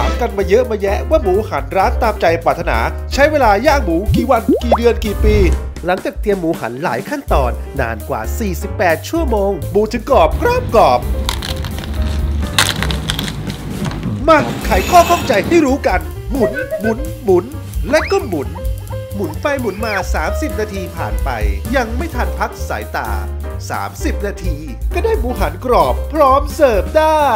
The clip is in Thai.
ามกันมาเยอะมาแยะว่าหมูหันร้านตามใจปรารถนา ใช้เวลาย่างหมูกี่วันกี่เดือนกี่ปี หลังจากเตรียมหมูหันหลายขั้นตอน นานกว่า 48 ชั่วโมง หมูถึงกรอบกรอบกรอบมาไขข้อข้องใจให้รู้กัน หมุน หมุน หมุน และก็หมุน หมุนไปหมุนมา 30 นาทีผ่านไป ยังไม่ทันพักสายตา 30 นาที ก็ได้หมูหันกรอบพร้อมเสิร์ฟได้